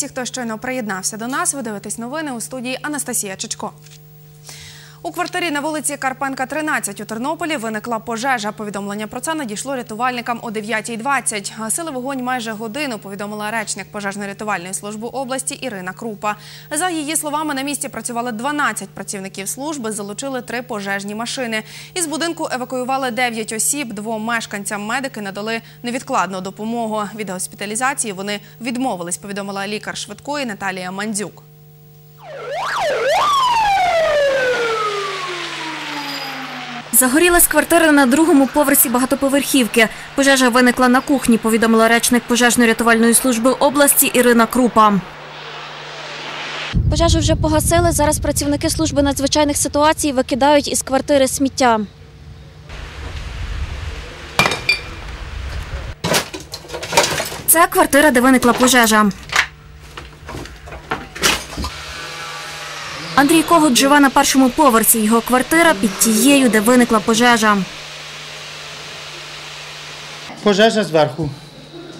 Вітаю хто щойно приєднався до нас. Ви дивитесь новини у студії Анастасія Чечко. У квартирі на вулиці Карпенка, 13 у Тернополі виникла пожежа. Повідомлення про це надійшло рятувальникам о 9.20. Гасили вогонь майже годину, повідомила речник пожежно-рятувальної служби області Ірина Крупа. За її словами, на місці працювали 12 працівників служби, залучили три пожежні машини. Із будинку евакуювали 9 осіб. Двом мешканцям медики надали невідкладну допомогу. Від госпіталізації вони відмовились, повідомила лікар швидкої Наталія Мандзюк. Загорілась квартира на другому поверсі багатоповерхівки. Пожежа виникла на кухні, повідомила речник пожежно-рятувальної служби області Ірина Крупа. Пожежу вже погасили. Зараз працівники служби надзвичайних ситуацій викидають із квартири сміття. Це квартира, де виникла пожежа. Андрій Когут живе на першому поверсі. Його квартира під тією, де виникла пожежа. Пожежа зверху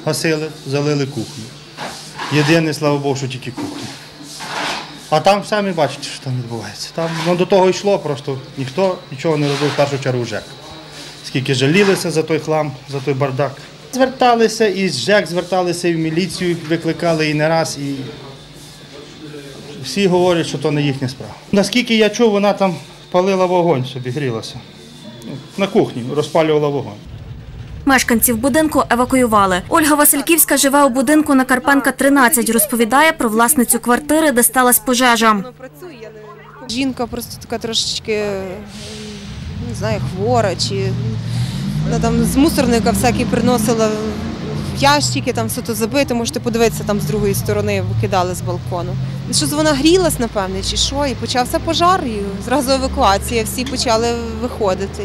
гасили, залили кухню. Єдине, слава Богу, що тільки кухня. А там самі бачите, що там відбувається. Там ну, до того йшло, просто ніхто нічого не робив в першу чергу ЖЕК. Скільки жалілися за той хлам, за той бардак. Зверталися і з ЖЕК зверталися, і в міліцію викликали і не раз. І всі говорять, що то не їхня справа. Наскільки я чув, вона там палила вогонь собі, грілася. Ну, На кухні розпалювала вогонь. Мешканців будинку евакуювали. Ольга Васильківська живе у будинку на Карпенка 13. Розповідає про власницю квартири, де сталася пожежа. Жінка просто така трошечки не знаю, хвора, чи вона там з мусорника всякі приносила ящики, там все то забите, можете подивитися там з другої сторони, викидали з балкону. Щось вона грілась, напевне, чи що, і почався пожар, і зразу евакуація, всі почали виходити.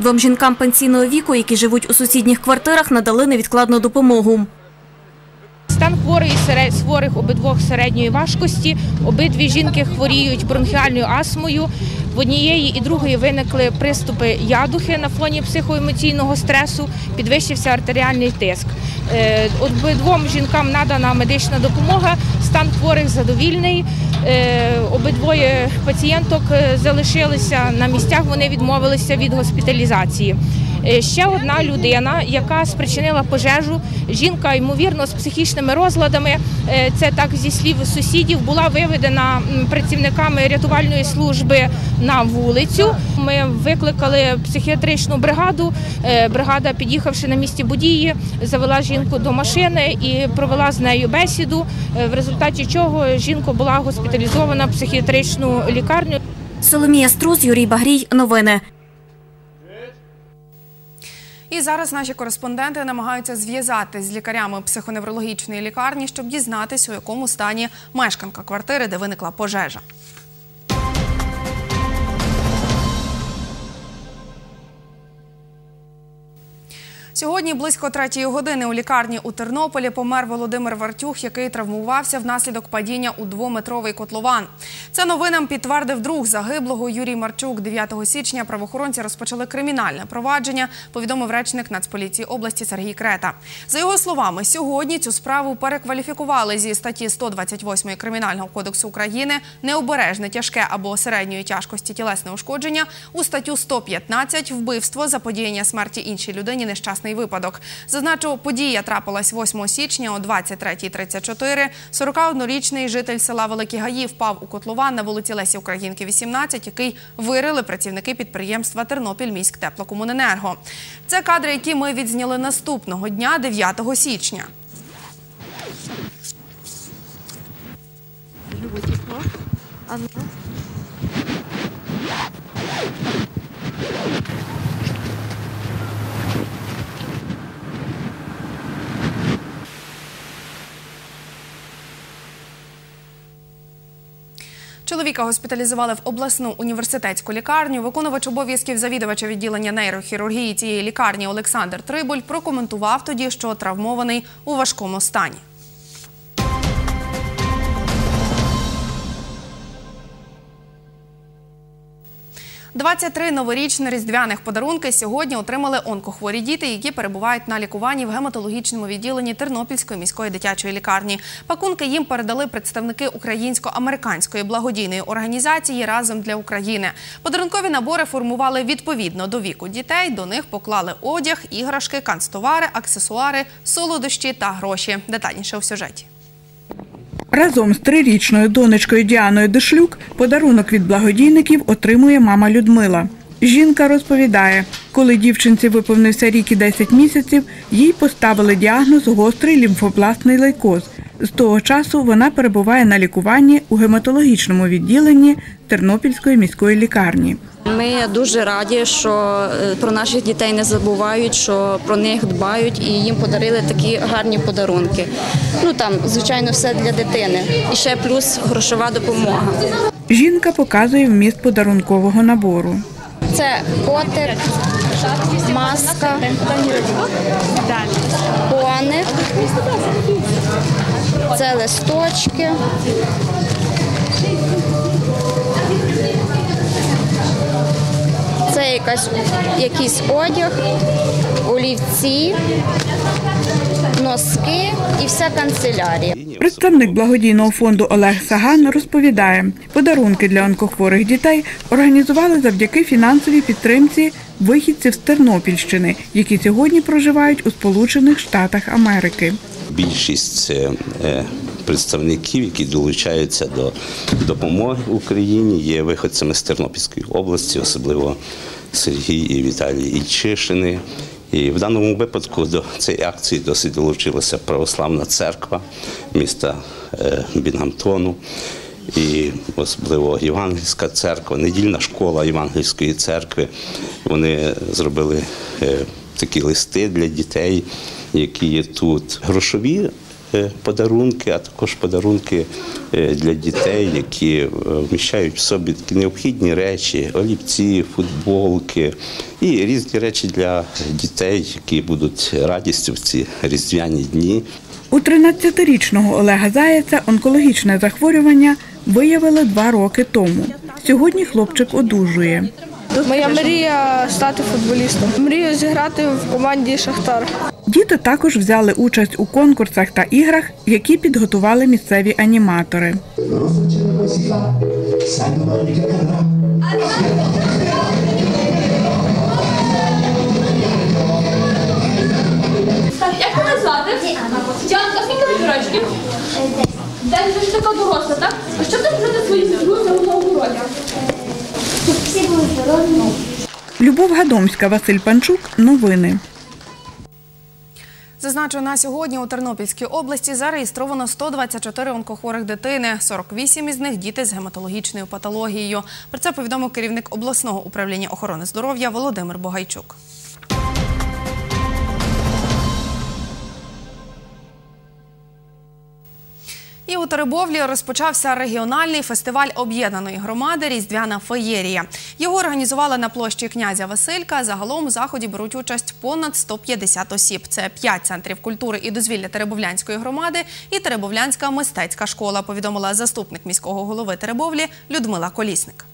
Двом жінкам пенсійного віку, які живуть у сусідніх квартирах, надали невідкладну допомогу. Стан хворої серед- з хворих обидвох середньої важкості. Обидві жінки хворіють бронхіальною астмою. В однієї і другої виникли приступи ядухи на фоні психоемоційного стресу, підвищився артеріальний тиск. Е, Обидвом жінкам надана медична допомога, стан хворих задовільний. Е, Обидвоє пацієнток е, залишилися на місцях, вони відмовилися від госпіталізації. Е, Ще одна людина, яка спричинила пожежу, жінка, ймовірно, з психічними розладами, е, це так зі слів сусідів, була виведена працівниками рятувальної служби на вулицю. Ми викликали психіатричну бригаду. Е, Бригада, під'їхавши на місці події, завела жінку до машини і провела з нею бесіду, в результаті чого жінка була госпіталізована в психіатричну лікарню. Соломія Струс, Юрій Багрій. Новини. І зараз наші кореспонденти намагаються зв'язати з лікарями психоневрологічної лікарні, щоб дізнатися, у якому стані мешканка квартири, де виникла пожежа. Сьогодні близько третьої години у лікарні у Тернополі помер Володимир Вартюх, який травмувався внаслідок падіння у двометровий котлован. Це новинам підтвердив друг загиблого Юрій Марчук. 9 січня правоохоронці розпочали кримінальне провадження, повідомив речник Нацполіції області Сергій Крета. За його словами, сьогодні цю справу перекваліфікували зі статті 128 Кримінального кодексу України необережне тяжке або середньої тяжкості тілесне ушкодження у статтю 115 вбивство заподіяння смерті іншій людині нещасний випадок. Зазначу, подія трапилась 8 січня о 23.34. 41-річний житель села Великі Гаї впав у котлован на вулиці Лесі Українки, 18, який вирили працівники підприємства Тернопільміськ теплокомуненерго. Це кадри, які ми відзняли наступного дня, 9 січня. Чоловіка госпіталізували в обласну університетську лікарню. Виконувач обов'язків завідувача відділення нейрохірургії цієї лікарні Олександр Трибуль прокоментував тоді, що травмований у важкому стані. 23 новорічні різдвяних подарунки сьогодні отримали онкохворі діти, які перебувають на лікуванні в гематологічному відділенні Тернопільської міської дитячої лікарні. Пакунки їм передали представники українсько-американської благодійної організації Разом для України. Подарункові набори формували відповідно до віку дітей. До них поклали одяг, іграшки, канцтовари, аксесуари, солодощі та гроші. Детальніше у сюжеті. Разом з трирічною донечкою Діаною Дешлюк подарунок від благодійників отримує мама Людмила. Жінка розповідає, коли дівчинці виповнився рік і 10 місяців, їй поставили діагноз гострий лімфобластний лейкоз. З того часу вона перебуває на лікуванні у гематологічному відділенні Тернопільської міської лікарні. Ми дуже раді, що е, про наших дітей не забувають, що про них дбають і їм подарили такі гарні подарунки. Ну там, звичайно, все для дитини. І ще плюс грошова допомога. Жінка показує вміст подарункового набору. Це котик, маска, коник, це листочки. Це якась, якийсь одяг, олівці, носки і вся канцелярія. Представник благодійного фонду Олег Саган розповідає, подарунки для онкохворих дітей організували завдяки фінансовій підтримці вихідців з Тернопільщини, які сьогодні проживають у Сполучених Штатах Америки. Більшість це е, представників, які долучаються до допомоги Україні, є виходцями з Тернопільської області, особливо Сергій і Віталій Ільчишини. І в даному випадку до цієї акції досить долучилася православна церква міста е, Бінгамтону. І особливо Євангельська церква, недільна школа Євангельської церкви. Вони зробили е, такі листи для дітей, які є тут. Грошові подарунки, а також подарунки е, для дітей, які е, вміщають в собі такі необхідні речі, олівці, футболки і різні речі для дітей, які будуть радістю в ці різдвяні дні. У 13-річного Олега Заяця онкологічне захворювання виявили два роки тому. Сьогодні хлопчик одужує. Моя мрія стати футболістом. Мрію зіграти в команді Шахтар. Діти також взяли участь у конкурсах та іграх, які підготували місцеві аніматори. Як тебе звати? Діанка, скільки тобі рочків? Десь вже ж така доросла, так? А що ти про свої сестру за одного роді? Всі були здорові. Любов Гадомська, Василь Панчук. Новини. Зазначу, на сьогодні у Тернопільській області зареєстровано 124 онкохворих дитини, 48 із них діти з гематологічною патологією. Про це повідомив керівник обласного управління охорони здоров'я Володимир Богайчук. І у Теребовлі розпочався регіональний фестиваль об'єднаної громади Різдвяна феєрія. Його організували на площі князя Василька. Загалом у заході беруть участь понад 150 осіб. Це 5 центрів культури і дозвілля Теребовлянської громади і Теребовлянська мистецька школа. Повідомила заступник міського голови Теребовлі Людмила Колісник.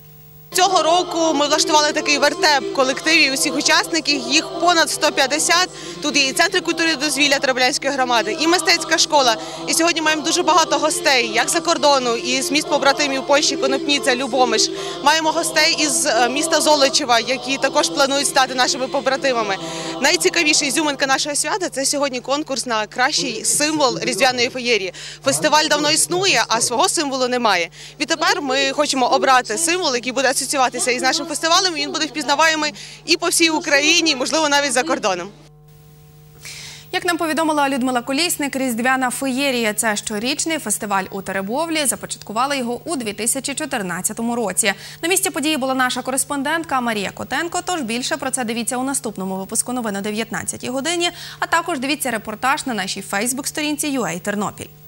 Цього року ми влаштували такий вертеп колективів усіх учасників. Їх понад 150. Тут є і центр культури дозвілля Теребляйської громади, і мистецька школа. І сьогодні маємо дуже багато гостей, як за кордону, і з міст побратимів Польщі, Конопніця, Любомиш. Маємо гостей із е, міста Золочева, які також планують стати нашими побратимами. Найцікавіша ізюминка нашого свята це сьогодні конкурс на кращий символ різдвяної феєрії. Фестиваль давно існує, а свого символу немає. Відтепер ми хочемо обрати символ, який буде асоціюватися із нашим фестивалем. Він буде впізнаваємий і по всій Україні, можливо, навіть за кордоном. Як нам повідомила Людмила Колісник, Різдвяна феєрія це щорічний фестиваль у Теребовлі. Започаткували його у 2014 році. На місці події була наша кореспондентка Марія Котенко. Тож більше про це дивіться у наступному випуску новин о 19 годині. А також дивіться репортаж на нашій Фейсбук-сторінці UA Тернопіль.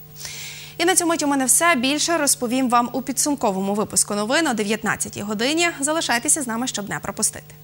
І на цьому у мене все. Більше розповім вам у підсумковому випуску новин о 19 годині. Залишайтеся з нами, щоб не пропустити.